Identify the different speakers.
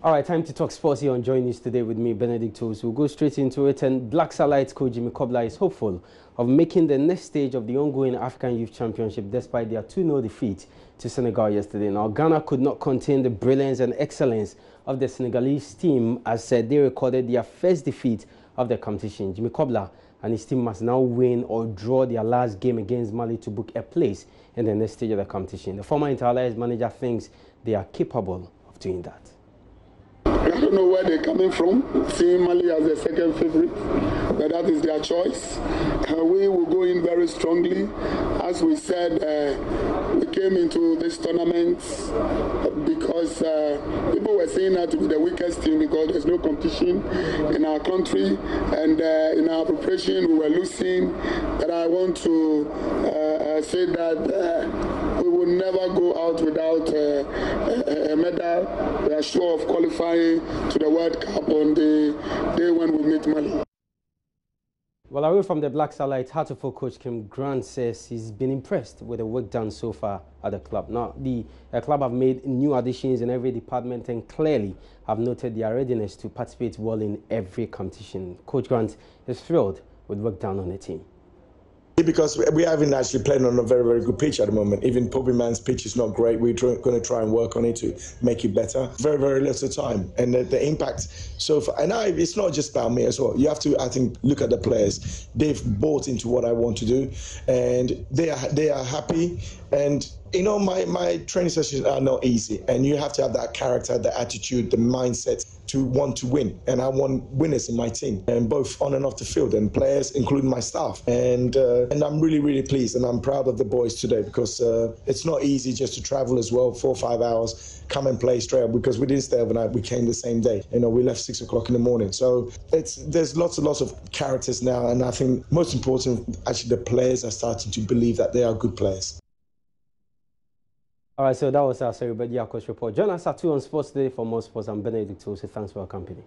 Speaker 1: All right, time to talk sports here on Joy News today with me, Benedict Owusu. We'll go straight into it. And Black Satellites coach Jimmy Cobblah is hopeful of making the next stage of the ongoing African Youth Championship despite their 2 0 defeat to Senegal yesterday. Now, Ghana could not contain the brilliance and excellence of the Senegalese team as said they recorded their first defeat of the competition. Jimmy Cobblah and his team must now win or draw their last game against Mali to book a place in the next stage of the competition. The former Inter manager thinks they are capable of doing that.
Speaker 2: I don't know where they're coming from, seeing Mali as their second favorite, but that is their choice. Uh, we will go in very strongly. As we said, uh, we came into this tournament because uh, people were saying that to be the weakest team because there's no competition in our country, and uh, in our preparation we were losing. But I want to uh, uh, say that we will never go out without uh, a, a, medal. We are sure of qualifying to the World Cup on the day when we meet Mali.
Speaker 1: Well, away from the Black Satellite, Heartful coach Kim Grant says he's been impressed with the work done so far at the club. Now, the uh, club have made new additions in every department and clearly have noted their readiness to participate well in every competition. Coach Grant is thrilled with work done on the team.
Speaker 3: Because we haven't actually played on a very, very good pitch at the moment. Even Man's pitch is not great. We're going to try and work on it to make it better. Very, very little time. And the, the impact so far, and I, it's not just about me as well. You have to, I think, look at the players. They've bought into what I want to do, and they are, they are happy. And you know, my, my training sessions are not easy, and you have to have that character, the attitude, the mindset to want to win. And I want winners in my team, and both on and off the field, and players, including my staff. And uh, and I'm really, really pleased, and I'm proud of the boys today because uh, it's not easy just to travel as well, four or five hours, come and play straight up. Because we didn't stay overnight, we came the same day. You know, we left six o'clock in the morning. So it's there's lots and lots of characters now, and I think most important, actually, the players are starting to believe that they are good players.
Speaker 1: All right, so that was our B Coach report. Join us at 2 on Sports Day for more sports. I'm Benedict Owusu. Thanks for our company.